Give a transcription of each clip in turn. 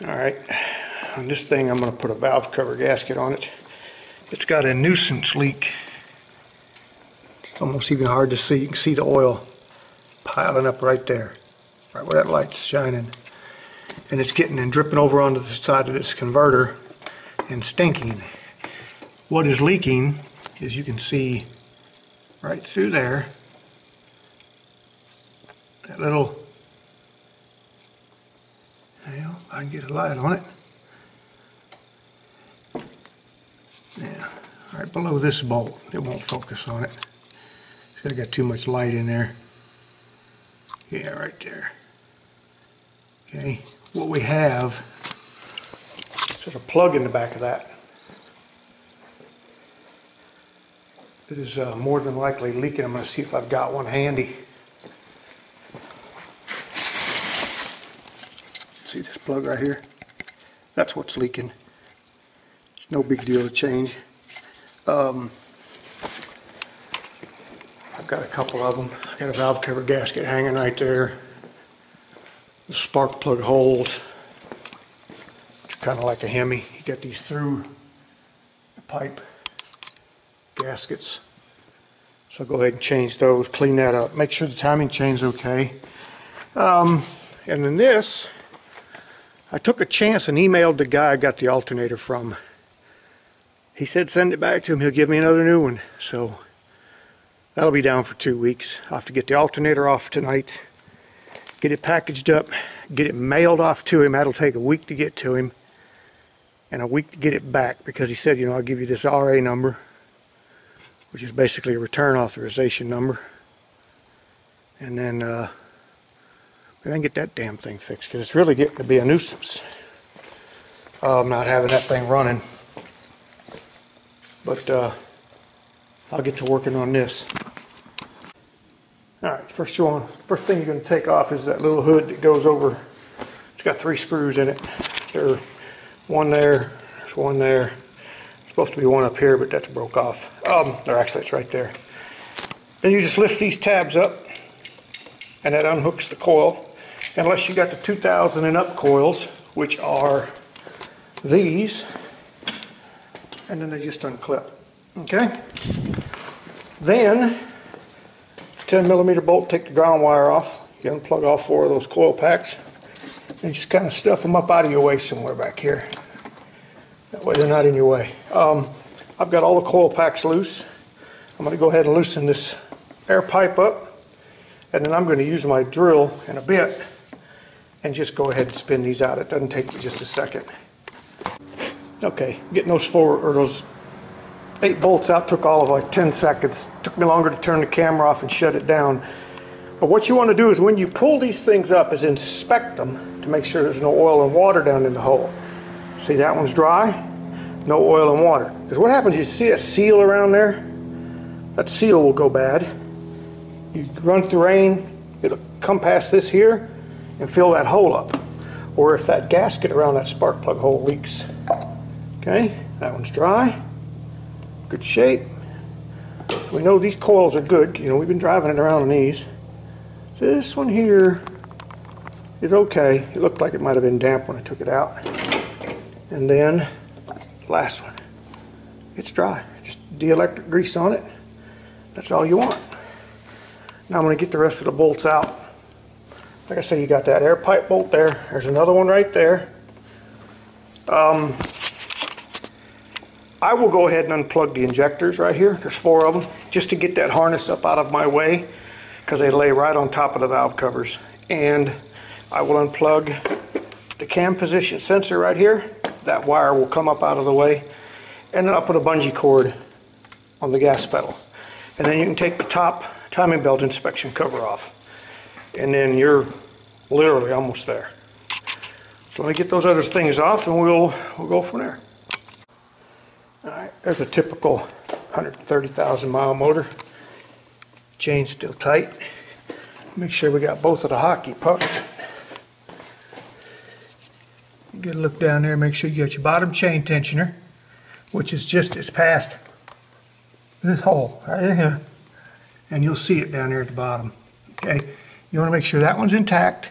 All right, on this thing, I'm gonna put a valve cover gasket on it. It's got a nuisance leak. It's almost even hard to see. You can see the oil piling up right there, right where that light's shining. And it's getting and dripping over onto the side of this converter and stinking. What is leaking, is you can see right through there, that little, well, I can get a light on it. Yeah, right below this bolt. It won't focus on it. It's got too much light in there. Yeah, right there. Okay, what we have is a plug in the back of that. It is uh, more than likely leaking. I'm going to see if I've got one handy. See this plug right here? That's what's leaking. It's no big deal to change. Um, I've got a couple of them. I got a valve cover gasket hanging right there. The spark plug holes, kind of like a Hemi. You get these through the pipe gaskets. So go ahead and change those, clean that up, make sure the timing chain's okay. Um, and then this, I took a chance and emailed the guy I got the alternator from. He said send it back to him, he'll give me another new one. So that'll be down for two weeks. I'll have to get the alternator off tonight, get it packaged up, get it mailed off to him. That'll take a week to get to him and a week to get it back because he said, you know, I'll give you this RA number which is basically a return authorization number. And then uh, maybe I can get that damn thing fixed because it's really getting to be a nuisance. I'm not having that thing running. But uh, I'll get to working on this. All right, first one, first thing you're going to take off is that little hood that goes over. It's got three screws in it. There's one there, there's one there, supposed to be one up here, but that's broke off. Um, or actually, it's right there. Then you just lift these tabs up, and that unhooks the coil. Unless you got the 2000 and up coils, which are these, and then they just unclip. Okay? Then, 10 millimeter bolt, take the ground wire off. You unplug all four of those coil packs, and just kind of stuff them up out of your way somewhere back here. That way they're not in your way. Um, I've got all the coil packs loose. I'm going to go ahead and loosen this air pipe up. And then I'm going to use my drill in a bit and just go ahead and spin these out. It doesn't take just a second. Okay, getting those four or those eight bolts out took all of like 10 seconds. Took me longer to turn the camera off and shut it down. But what you want to do is when you pull these things up is inspect them to make sure there's no oil and water down in the hole. See that one's dry? No oil and water. Because what happens, you see a seal around there? That seal will go bad. You run through rain, it'll come past this here and fill that hole up. Or if that gasket around that spark plug hole leaks. Okay, that one's dry. Good shape. We know these coils are good. You know, we've been driving it around on these. This one here is okay. It looked like it might have been damp when I took it out. And then, last one. It's dry. Just dielectric grease on it. That's all you want. Now I'm going to get the rest of the bolts out. Like I say, you got that air pipe bolt there. There's another one right there. Um, I will go ahead and unplug the injectors right here. There's four of them. Just to get that harness up out of my way because they lay right on top of the valve covers. And I will unplug the cam position sensor right here that wire will come up out of the way. And then I'll put a bungee cord on the gas pedal. And then you can take the top timing belt inspection cover off. And then you're literally almost there. So let me get those other things off and we'll, we'll go from there. All right, there's a typical 130,000 mile motor. Chain still tight. Make sure we got both of the hockey pucks. Get a look down there, make sure you got your bottom chain tensioner, which is just, as past this hole right in here. And you'll see it down there at the bottom. Okay, you want to make sure that one's intact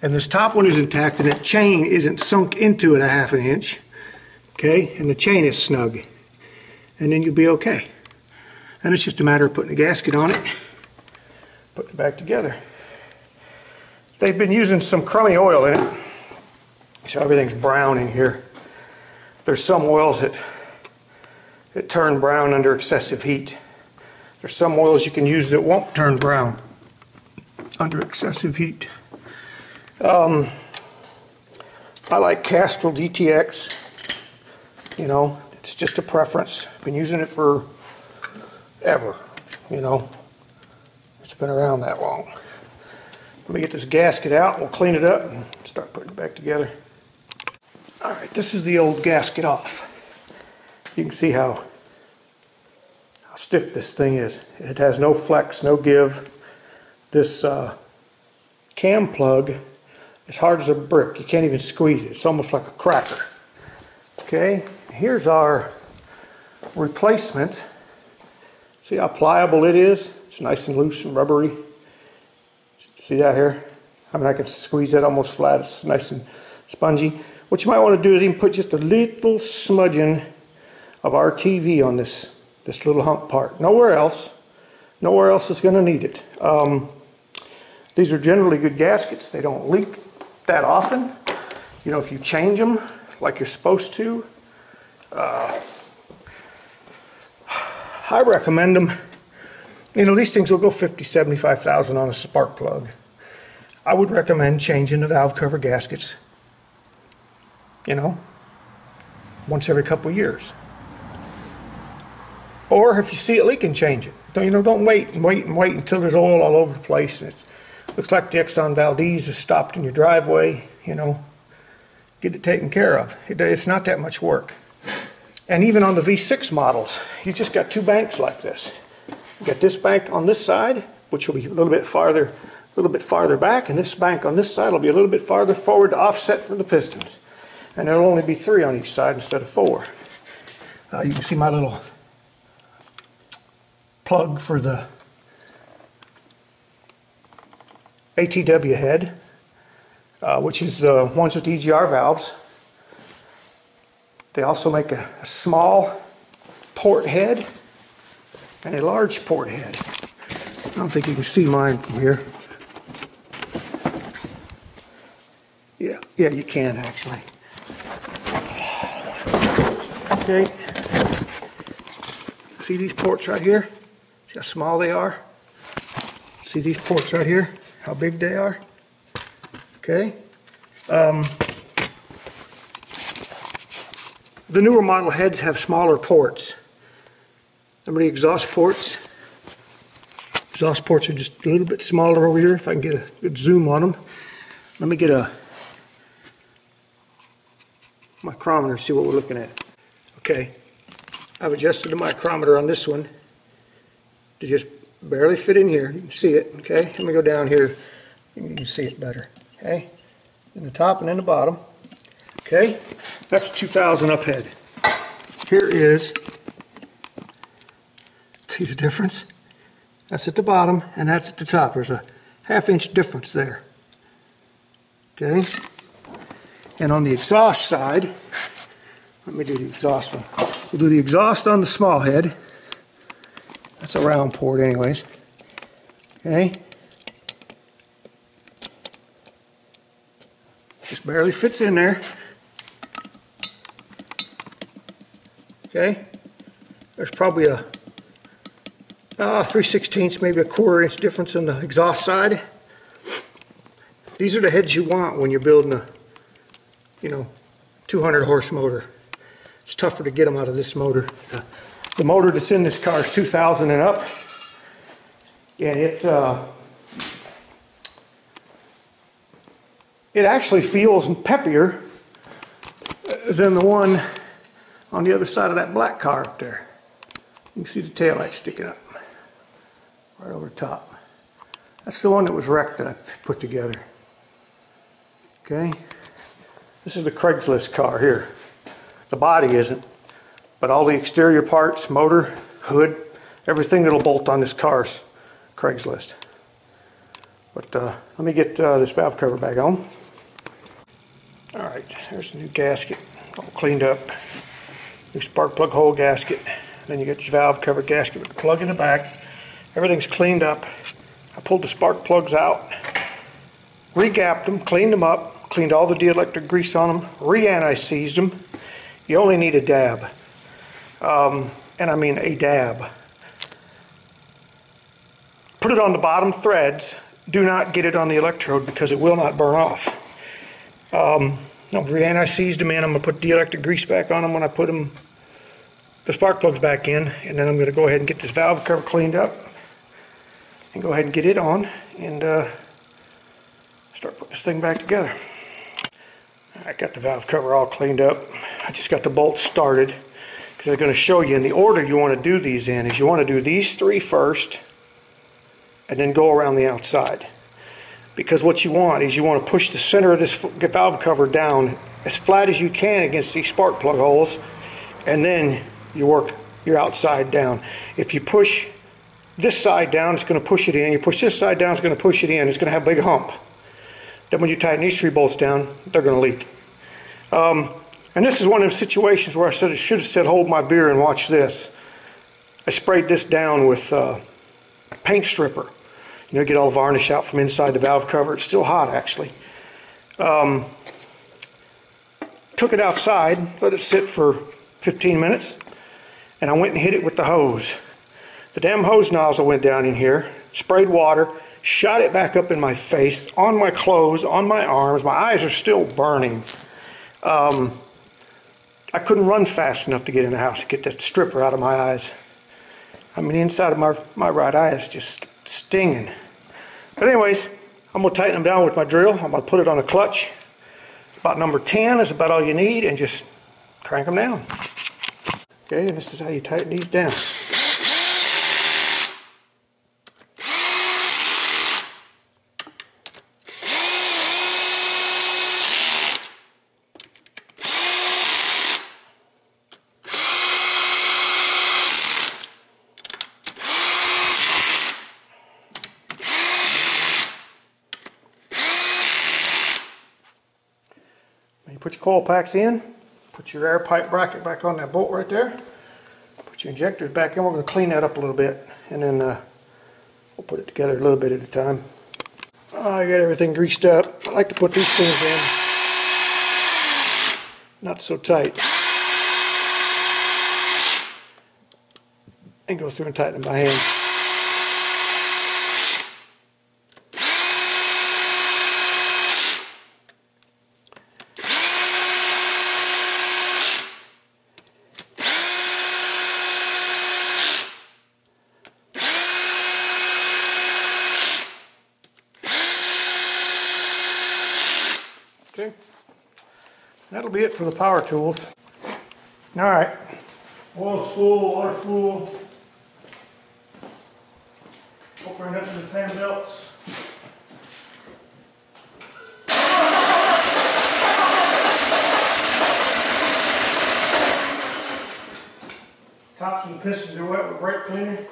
and this top one is intact and that chain isn't sunk into it a half an inch, okay, and the chain is snug, and then you'll be okay. And it's just a matter of putting a gasket on it, putting it back together. They've been using some crummy oil in it, so everything's brown in here. There's some oils that, that turn brown under excessive heat. There's some oils you can use that won't turn brown under excessive heat. Um, I like Castrol GTX. You know, it's just a preference. Been using it for ever, you know. It's been around that long. Let me get this gasket out. We'll clean it up and start putting it back together. All right, this is the old gasket off. You can see how, how stiff this thing is. It has no flex, no give. This uh, cam plug is hard as a brick. You can't even squeeze it. It's almost like a cracker. Okay, here's our replacement. See how pliable it is? It's nice and loose and rubbery. See that here? I mean, I can squeeze it almost flat. It's nice and spongy. What you might want to do is even put just a little smudging of RTV on this, this little hump part. Nowhere else. Nowhere else is going to need it. Um, these are generally good gaskets. They don't leak that often. You know, if you change them like you're supposed to, uh, I recommend them. You know, these things will go 50, 75,000 on a spark plug. I would recommend changing the valve cover gaskets, you know, once every couple years. Or if you see it leaking, change it. Don't, you know, don't wait and wait and wait until there's oil all over the place. And it looks like the Exxon Valdez is stopped in your driveway, you know. Get it taken care of. It, it's not that much work. And even on the V6 models, you just got two banks like this. You got this bank on this side, which will be a little bit farther, a little bit farther back, and this bank on this side will be a little bit farther forward to offset from the pistons. And there'll only be three on each side instead of four. Uh, you can see my little plug for the ATW head, uh, which is the ones with EGR valves. They also make a, a small port head and a large port head. I don't think you can see mine from here. Yeah, yeah, you can actually. Okay. See these ports right here? See how small they are? See these ports right here? How big they are? Okay. Um, the newer model heads have smaller ports. Remember the exhaust ports? Exhaust ports are just a little bit smaller over here. If I can get a good zoom on them. Let me get a micrometer see what we're looking at. Okay, I've adjusted the micrometer on this one to just barely fit in here. You can see it, okay? Let me go down here. You can see it better, okay? In the top and in the bottom. Okay, that's 2000 up head. Here is, see the difference? That's at the bottom and that's at the top. There's a half inch difference there. Okay, and on the exhaust side, let me do the exhaust one. We'll do the exhaust on the small head. That's a round port anyways. Okay. Just barely fits in there. Okay, there's probably a uh, 3 16ths, maybe a quarter inch difference in the exhaust side. These are the heads you want when you're building a, you know, 200 horse motor. It's tougher to get them out of this motor. The, motor that's in this car is 2000 and up. And it, uh, it actually feels peppier than the one on the other side of that black car up there. You can see the tail light sticking up right over top. That's the one that was wrecked that I put together. Okay. This is the Craigslist car here. The body isn't, but all the exterior parts, motor, hood, everything that'll bolt on this car's Craigslist. But uh, let me get uh, this valve cover back on. All right, there's the new gasket, all cleaned up. New spark plug hole gasket. Then you get your valve cover gasket with the plug in the back. Everything's cleaned up. I pulled the spark plugs out, regapped them, cleaned them up, cleaned all the dielectric grease on them, re-anti-seized them. You only need a dab. Um, and I mean a dab. Put it on the bottom threads. Do not get it on the electrode because it will not burn off. Um, I've re-anti-seized them in. I'm going to put dielectric grease back on them when I put them, the spark plugs back in. And then I'm going to go ahead and get this valve cover cleaned up and go ahead and get it on and uh, start putting this thing back together. I got the valve cover all cleaned up. I just got the bolts started because I'm going to show you in the order you want to do these in is you want to do these three first and then go around the outside. Because what you want is you want to push the center of this valve cover down as flat as you can against these spark plug holes and then you work your outside down. If you push this side down, it's going to push it in. You push this side down, it's going to push it in. It's going to have a big hump. Then when you tighten these three bolts down, they're going to leak. Um, and this is one of the situations where I said, I should have said, hold my beer and watch this. I sprayed this down with uh, paint stripper. You know, get all the varnish out from inside the valve cover. It's still hot, actually. Um, took it outside, let it sit for 15 minutes, and I went and hit it with the hose. The damn hose nozzle went down in here, sprayed water, shot it back up in my face, on my clothes, on my arms. My eyes are still burning. Um, I couldn't run fast enough to get in the house to get that stripper out of my eyes. I mean, the inside of my, my right eye is just stinging. But anyways, I'm going to tighten them down with my drill. I'm going to put it on a clutch. About number 10 is about all you need and just crank them down. Okay, and this is how you tighten these down. Put your coil packs in, put your air pipe bracket back on that bolt right there, put your injectors back in. We're going to clean that up a little bit and then uh, we'll put it together a little bit at a time. I got everything greased up. I like to put these things in not so tight and go through and tighten them by hand. Okay, that'll be it for the power tools. All right, oil's full, water full. Opening up the fan belts. Tops and pistons are wet with brake cleaner.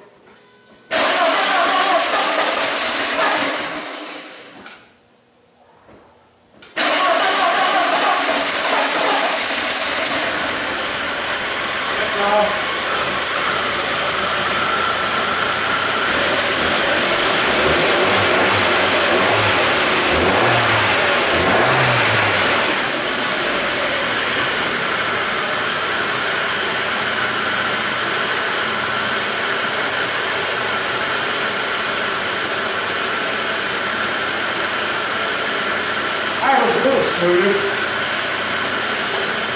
smoother.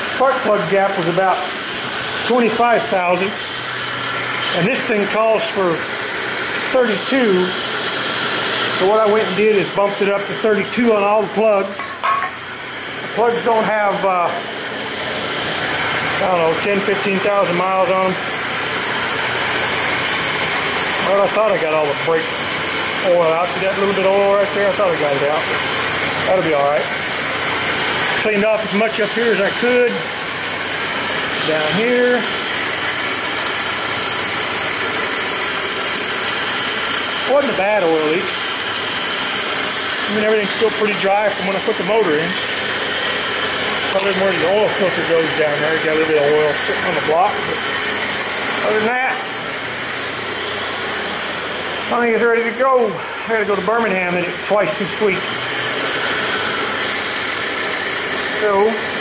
Spark plug gap was about 25 thousandths, and this thing calls for 32. So what I went and did is bumped it up to 32 on all the plugs. The plugs don't have, uh, I don't know, 10, 15,000 miles on them. Well, I thought I got all the brake oil out. See that little bit of oil right there? I thought I got it out. That'll be all right cleaned off as much up here as I could. Down here. Wasn't a bad oil leak. I mean, everything's still pretty dry from when I put the motor in. Other than where the oil filter goes down there, got a little bit of oil sitting on the block. But other than that, I think it's ready to go. I gotta go to Birmingham twice this week. So,